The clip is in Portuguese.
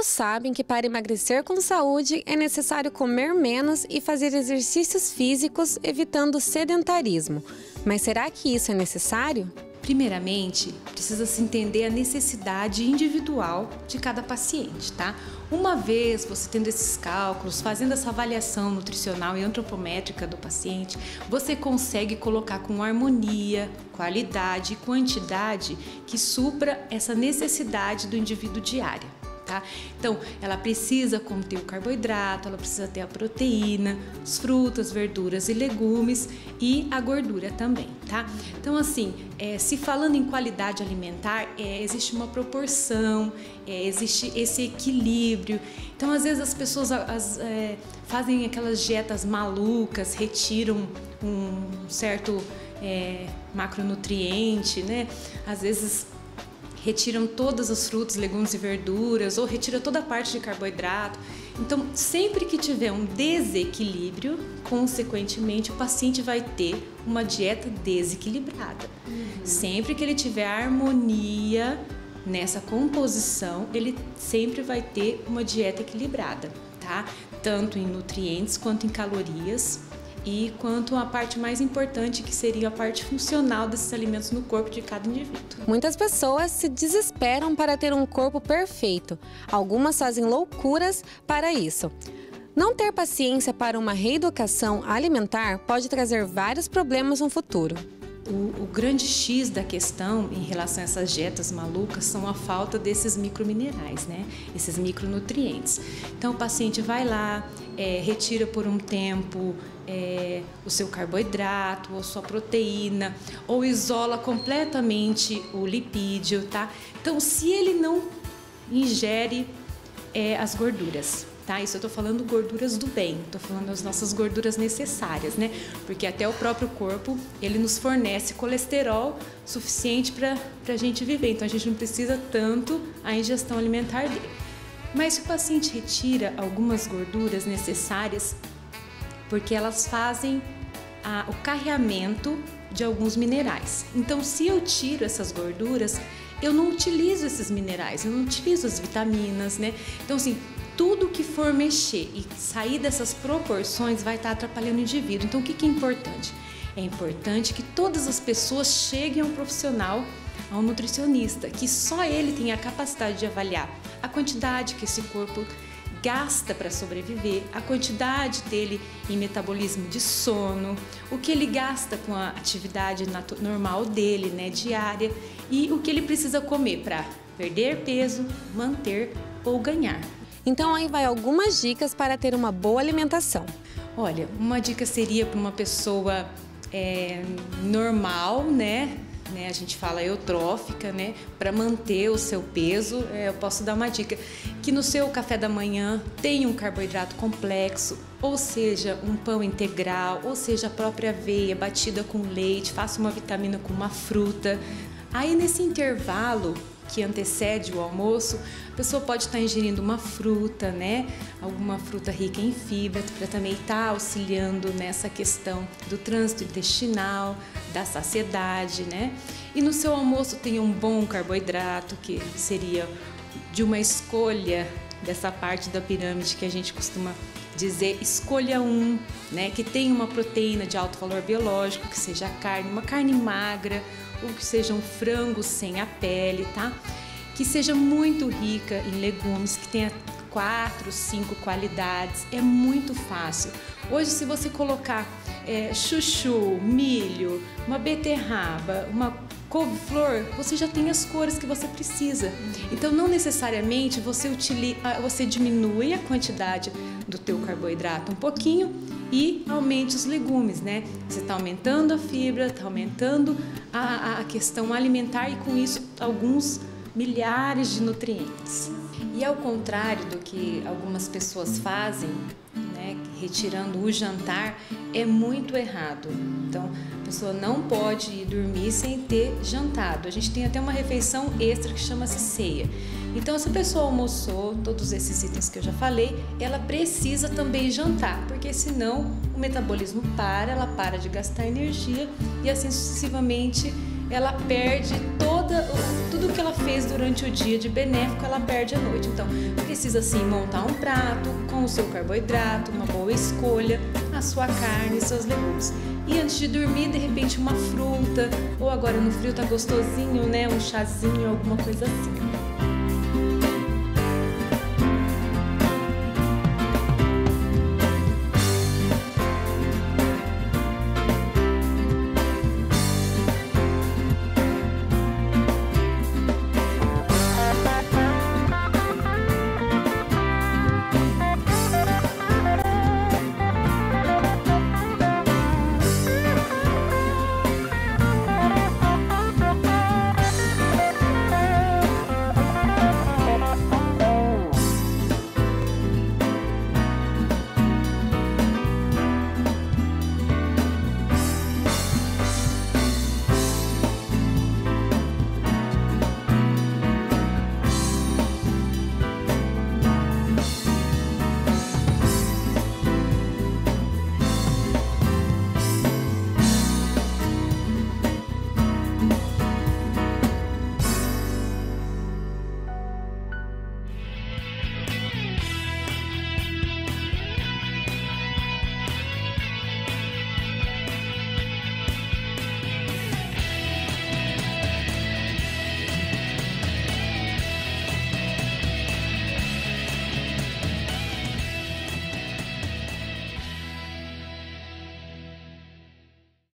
Todos sabem que para emagrecer com saúde é necessário comer menos e fazer exercícios físicos, evitando o sedentarismo. Mas será que isso é necessário? Primeiramente, precisa se entender a necessidade individual de cada paciente, tá? Uma vez você tendo esses cálculos, fazendo essa avaliação nutricional e antropométrica do paciente, você consegue colocar com harmonia, qualidade e quantidade que supra essa necessidade do indivíduo diária tá? Então, ela precisa conter o carboidrato, ela precisa ter a proteína, as frutas, verduras e legumes e a gordura também, tá? Então, assim, é, se falando em qualidade alimentar, é, existe uma proporção, é, existe esse equilíbrio. Então, às vezes as pessoas as, é, fazem aquelas dietas malucas, retiram um certo é, macronutriente, né? Às vezes retiram todas os frutos, legumes e verduras, ou retira toda a parte de carboidrato. Então, sempre que tiver um desequilíbrio, consequentemente o paciente vai ter uma dieta desequilibrada. Uhum. Sempre que ele tiver harmonia nessa composição, ele sempre vai ter uma dieta equilibrada, tá? Tanto em nutrientes quanto em calorias e quanto à parte mais importante, que seria a parte funcional desses alimentos no corpo de cada indivíduo. Muitas pessoas se desesperam para ter um corpo perfeito. Algumas fazem loucuras para isso. Não ter paciência para uma reeducação alimentar pode trazer vários problemas no futuro. O, o, grande X da questão em relação a essas dietas malucas são a falta desses microminerais, né? Esses micronutrientes. Então o paciente vai lá, é, retira por um tempo é, o seu carboidrato ou sua proteína, ou isola completamente o lipídio, tá? Então se ele não ingere é, as gorduras, tá? Isso eu tô falando gorduras do bem, tô falando as nossas gorduras necessárias, né? Porque até o próprio corpo, ele nos fornece colesterol suficiente para a gente viver, então a gente não precisa tanto a ingestão alimentar dele. Mas se o paciente retira algumas gorduras necessárias, porque elas fazem a, o carreamento de alguns minerais. Então, se eu tiro essas gorduras, eu não utilizo esses minerais, eu não utilizo as vitaminas, né? Então, assim, tudo que for mexer e sair dessas proporções vai estar atrapalhando o indivíduo. Então, o que, é importante? É importante que todas as pessoas cheguem ao profissional, ao nutricionista, que só ele tem a capacidade de avaliar a quantidade que esse corpo gasta para sobreviver, a quantidade dele em metabolismo de sono, o que ele gasta com a atividade normal dele, né, diária, e o que ele precisa comer para perder peso, manter ou ganhar. Então aí vai algumas dicas para ter uma boa alimentação. Olha, uma dica seria para uma pessoa é, normal, né? né? A gente fala eutrófica, né? Para manter o seu peso, é, eu posso dar uma dica que no seu café da manhã tenha um carboidrato complexo, ou seja, um pão integral, ou seja, a própria aveia batida com leite, faça uma vitamina com uma fruta. Aí nesse intervalo que antecede o almoço, a pessoa pode estar ingerindo uma fruta, né? Alguma fruta rica em fibra, para também estar tá auxiliando nessa questão do trânsito intestinal, da saciedade, né? E no seu almoço tenha um bom carboidrato, que seria de uma escolha dessa parte da pirâmide que a gente costuma dizer escolha um, né, que tenha uma proteína de alto valor biológico, que seja carne, uma carne magra, ou que seja um frango sem a pele, tá? Que seja muito rica em legumes, que tenha quatro, cinco qualidades. É muito fácil. Hoje, se você colocar é, chuchu, milho, uma beterraba, uma couve-flor, você já tem as cores que você precisa. Então, não necessariamente você, utiliza, ah, você diminui a quantidade do teu carboidrato um pouquinho e aumente os legumes, né? Você está aumentando a fibra, está aumentando a, a questão alimentar e com isso alguns milhares de nutrientes. E ao contrário do que algumas pessoas fazem, retirando o jantar, é muito errado. Então, a pessoa não pode ir dormir sem ter jantado. A gente tem até uma refeição extra que chama-se ceia. Então, se a pessoa almoçou todos esses itens que eu já falei, ela precisa também jantar, porque senão o metabolismo para, ela para de gastar energia e assim sucessivamente ela perde toda tudo que ela fez durante o dia de benéfico, ela perde à noite. Então, precisa sim montar um prato com o seu carboidrato, uma boa escolha, a sua carne, seus legumes. E antes de dormir, de repente uma fruta, ou agora no frio tá gostosinho, né, um chazinho, alguma coisa assim.